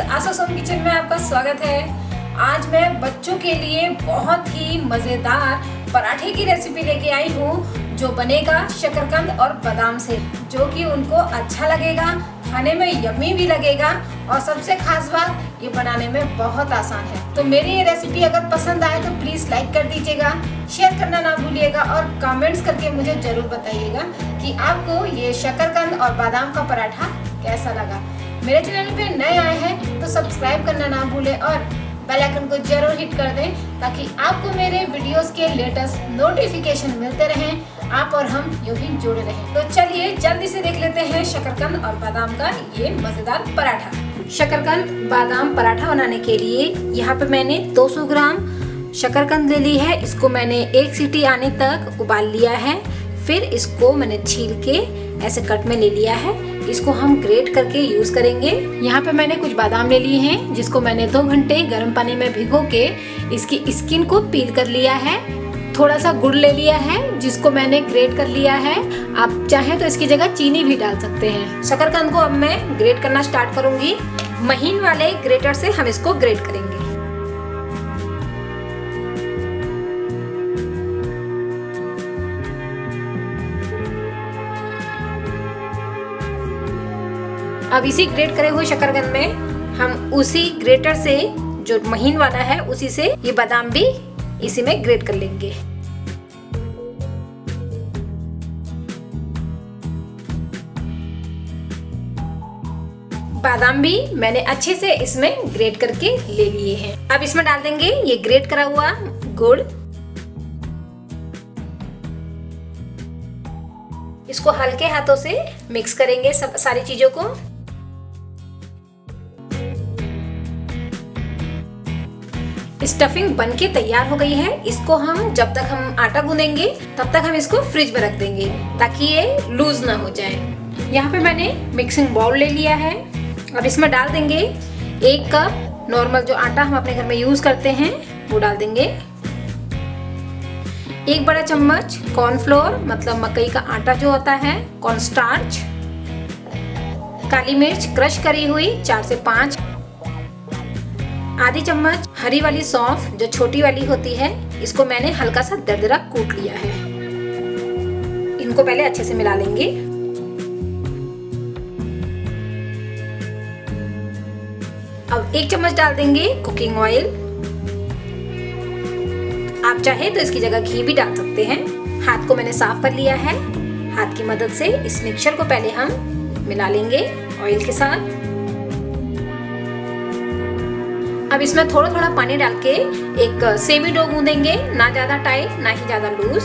आशा सोम kitchen में आपका स्वागत है। आज मैं बच्चों के लिए बहुत ही मज़ेदार पराठे की रेसिपी लेके आई हूँ, जो बनेगा शकरकंद और बादाम से, जो कि उनको अच्छा लगेगा, खाने में यम्मी भी लगेगा और सबसे खास बात, ये बनाने में बहुत आसान है। तो मेरी ये रेसिपी अगर पसंद आए तो प्लीज़ लाइक कर दीजिएगा शेयर करना ना भूलिएगा और कमेंट्स करके मुझे ज़रूर बताइएगा कि आपको ये शकरकंद और बादाम का पराठा कैसा लगा। मेरे चैनल पे नए आए हैं तो सब्सक्राइब करना ना भूलें और बेल आइकन को ज़रूर हिट कर दें, ताकि आपको मेरे वीडियोस के लेटेस्ट नोटिफिकेशन मिलते रहें, आप और हम यूँ ही जुड़े रहें। तो चलिए, जल्दी से देख लेते हैं शकरकंद और बादाम का ये मज़ेदार पराठा। शकरकंद, बादाम पराठा बनाने के लिए यहाँ पे मैंने 200 ग्राम शकरकंद ले ली है। इसको मैंने एक सीटी आने तक उबाल लिया है। फिर इसको मैंने छील के ऐसे कट में ले लिया है। इसको हम ग्रेट करके यूज़ करेंगे। यहाँ पे मैंने कुछ बादाम ले लिए हैं, जिसको मैंने दो घंटे गर्म पानी में भिगो के इसकी स्किन को पील कर लिया है। थोड़ा सा गुड़ ले लिया है, जिसको मैंने ग्रेट कर लिया है। आप चाहें तो इसकी जगह चीनी भी डाल सकते हैं। शकरकंद को अब मैं ग्रेट करना स्टार्ट करूँगी। महीन वाले ग्रेटर से हम इसको ग्रेट करेंगे। अब इसी ग्रेट करे हुए शकरकंद में हम उसी ग्रेटर से जो महीन वाला है, उसी से ये बादाम भी इसी में ग्रेट कर लेंगे। बादाम भी मैंने अच्छे से इसमें ग्रेट करके ले लिए हैं। अब इसमें डाल देंगे ये ग्रेट करा हुआ गुड़। इसको हल्के हाथों से मिक्स करेंगे सब सारी चीज़ों को। स्टफिंग बनके तैयार हो गई है। इसको हम जब तक हम आटा गूंदेंगे, तब तक हम इसको फ्रिज में रख देंगे, ताकि ये लूज ना हो जाए। यहाँ पे मैंने मिक्सिंग बाउल ले लिया है। अब इसमें डाल देंगे एक कप नॉर्मल जो आटा हम अपने घर में यूज़ करते हैं, वो डाल देंगे। एक बड़ा चम्मच कॉर्नफ्लोर मतलब मकई का आटा जो होता है कॉर्न स्टार्च काली मिर्च क्रश करी हुई, चार से पाँच। आधी चम्मच हरी वाली सौंफ जो छोटी वाली होती है, इसको मैंने हल्का सा दरदरा कूट लिया है। इनको पहले अच्छे से मिला लेंगे। अब एक चम्मच डाल देंगे कुकिंग ऑयल। आप चाहे तो इसकी जगह घी भी डाल सकते हैं। हाथ को मैंने साफ़ कर लिया है। हाथ की मदद से इस मिक्सचर को पहले हम मिला लेंगे ऑयल के साथ। अब इसमें थोड़ा थोड़ा पानी डाल के एक सेमी डो गूंदेंगे, ना ज़्यादा टाइट ना ही ज़्यादा लूज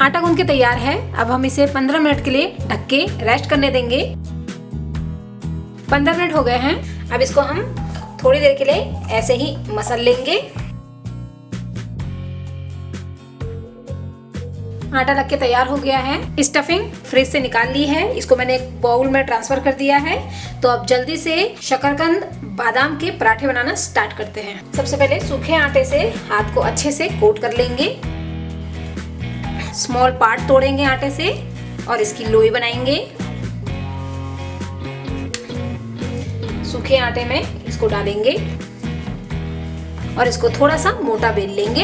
आटा गूंद के तैयार है। अब हम इसे 15 मिनट के लिए ढक के रेस्ट करने देंगे। 15 मिनट हो गए हैं। अब इसको हम थोड़ी देर के लिए ऐसे ही मसल लेंगे। आटा लग के तैयार हो गया है। स्टफिंग फ्रिज से निकाल ली है। इसको मैंने एक बाउल में ट्रांसफ़र कर दिया है। तो अब जल्दी से शकरकंद, बादाम के पराठे बनाना स्टार्ट करते हैं। सबसे पहले सूखे आटे से हाथ को अच्छे से कोट कर लेंगे। स्मॉल पार्ट तोड़ेंगे आटे से और इसकी लोई बनाएँगे। सूखे आटे में इसको डालेंगे और इसको थोड़ा सा मोटा बेल लेंगे।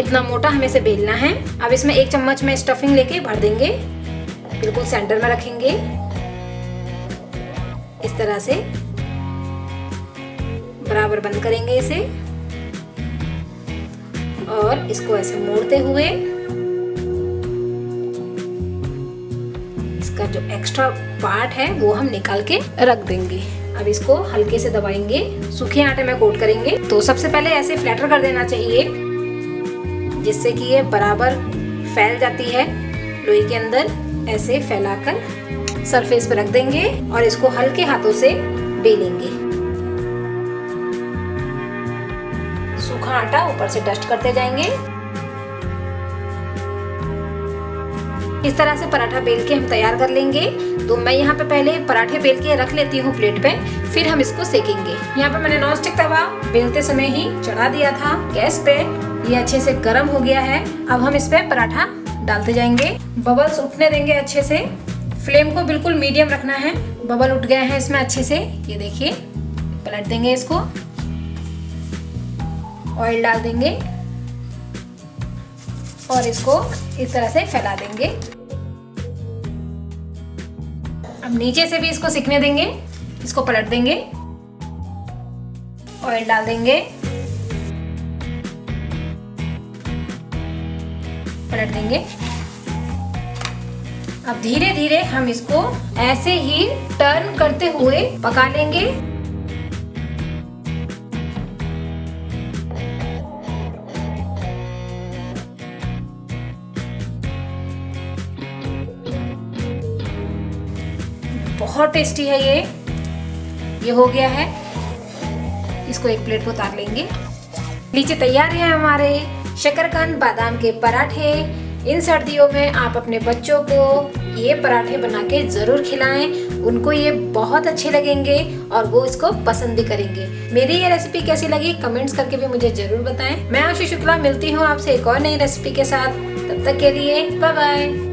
इतना मोटा हमें से बेलना है। अब इसमें एक चम्मच में स्टफिंग लेके भर देंगे। बिल्कुल सेंटर में रखेंगे। इस तरह से बराबर बंद करेंगे इसे। और इसको ऐसे मोड़ते हुए जो एक्स्ट्रा पार्ट है, वो हम निकाल के रख देंगे। अब इसको हल्के से दबाएँगे। सूखे आटे में कोट करेंगे। तो सबसे पहले ऐसे फ्लैटर कर देना चाहिए, जिससे कि ये बराबर फैल जाती है। लोई के अंदर ऐसे फैलाकर सरफेस पे रख देंगे और इसको हल्के हाथों से बेलेंगे सूखा आटा ऊपर से डस्ट करते जाएँगे। इस तरह से पराठा बेल के हम तैयार कर लेंगे। तो मैं यहाँ पे पहले पराठे बेल के रख लेती हूँ प्लेट पे, फिर हम इसको सेकेंगे। यहाँ पे मैंने नॉन स्टिक तवा बेलते समय ही चढ़ा दिया था, गैस पे। ये अच्छे से गर्म हो गया है। अब हम इस पे पराठा डालते जाएँगे। बबल्स उठने देंगे अच्छे से। फ्लेम को बिल्कुल मीडियम रखना है। बबल उठ गए हैं इसमें अच्छे से। ये देखिए, पलट देंगे इसको। ऑयल डाल देंगे। और इसको इस तरह से फैला देंगे। अब नीचे से भी इसको सिकने देंगे, इसको पलट देंगे ऑयल डाल देंगे। पलट देंगे। अब धीरे धीरे हम इसको ऐसे ही टर्न करते हुए पका लेंगे। बहुत टेस्टी है ये। ये हो गया है। इसको एक प्लेट पर उतार लेंगे। नीचे तैयार है हमारे शकरकंद, बादाम के पराठे। इन सर्दियों में आप अपने बच्चों को ये पराठे बना के ज़रूर खिलाएँ। उनको ये बहुत अच्छे लगेंगे और वो इसको पसंद भी करेंगे। मेरी ये रेसिपी कैसी लगी? कमेंट्स करके भी मुझे ज़रूर बताएँ। मैं आशु शुक्ला, मिलती हूँ आपसे एक और नई रेसिपी के साथ। तब तक के लिए बाय बाय